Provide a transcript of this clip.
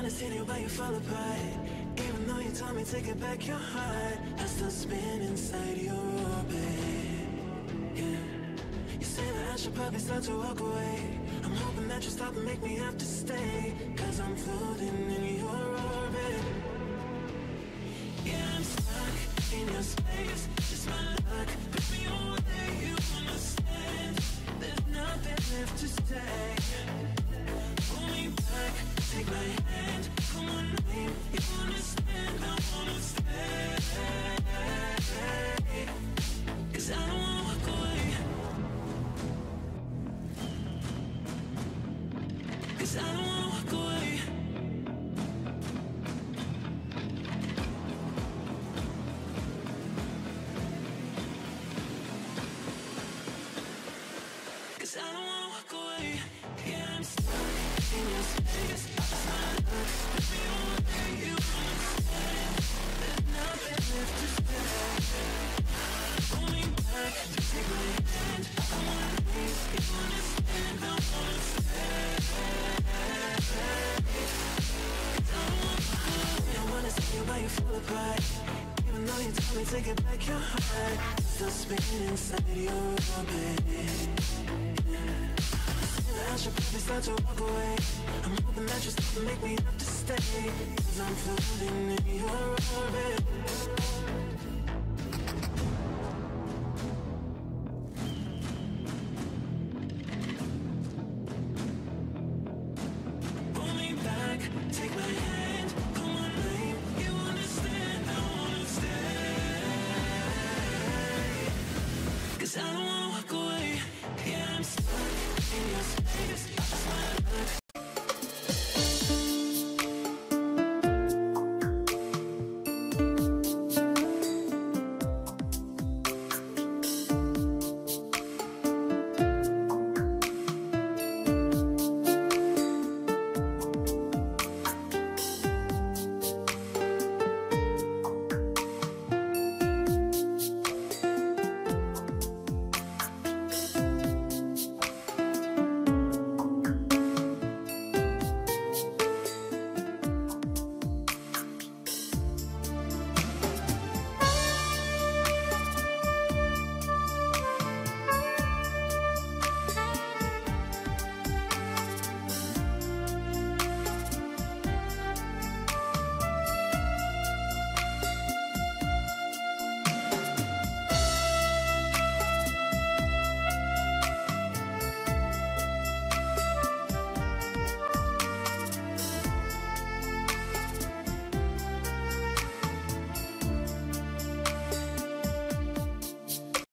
understand you, but you fall apart. Even though you told me to get back your heart I still spin inside your orbit. Yeah. You say that I should probably start to walk away. I'm hoping that you stop and make me have to stay Cause I'm floating in your orbit. Yeah, I'm stuck in your space. Just my spinning inside your orbit. I should probably start to walk away I'm make me have to stay Cause I'm floating in your orbit Pull me back, take my hand Come on, name, you understand I wanna stay Cause I don't wanna walk away. Yeah, I'm stuck Venus, Venus,